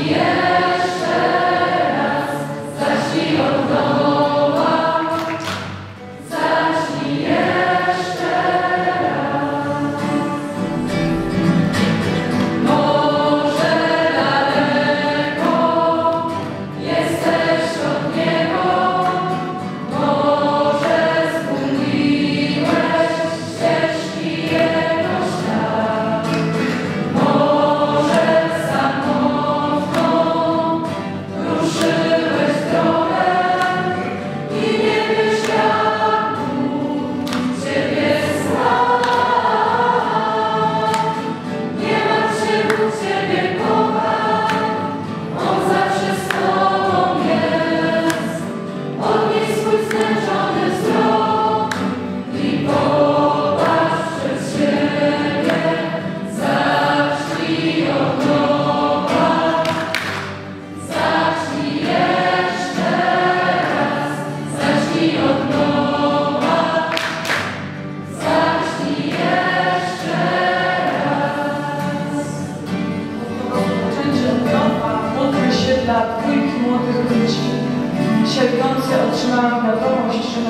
yeah.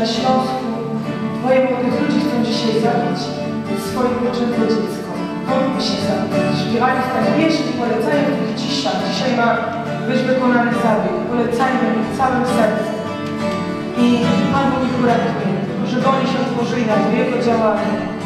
Na Śląsku dwoje młodych ludzi chcą dzisiaj zabić swoje poczęte dziecko. Módlmy się za nich. Śpiewając tak pieśni, polecają ich cisza. Dzisiaj ma być wykonany zabieg. Polecajmy ich całym sercem. I Pan Bóg ich uratuje. Żeby oni się otworzyli na Jego działanie.